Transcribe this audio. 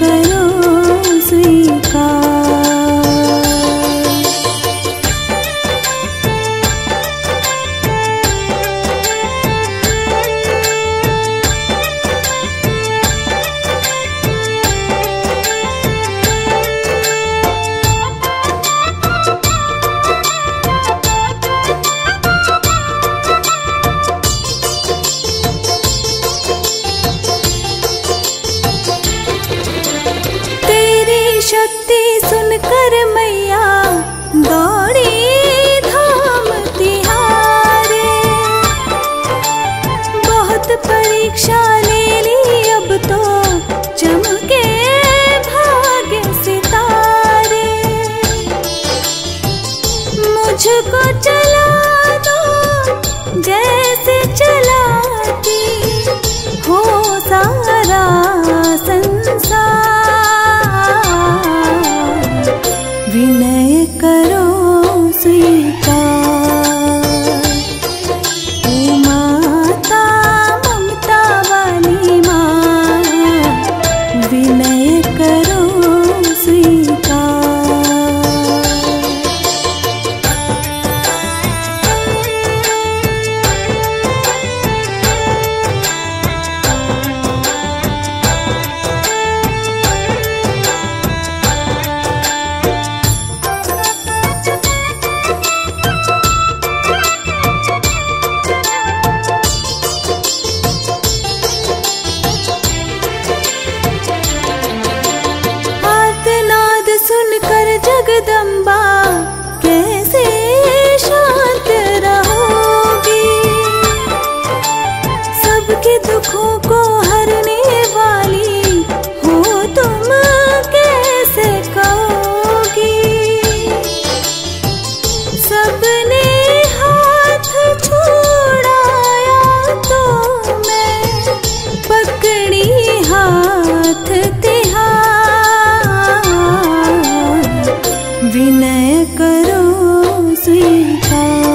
करो। कर मैया, दौड़ी धाम तिहारे। बहुत परीक्षा ले ली अब तो चमके भाग्य सितारे। मुझको चला दो, जैसे चला करो स्वीकार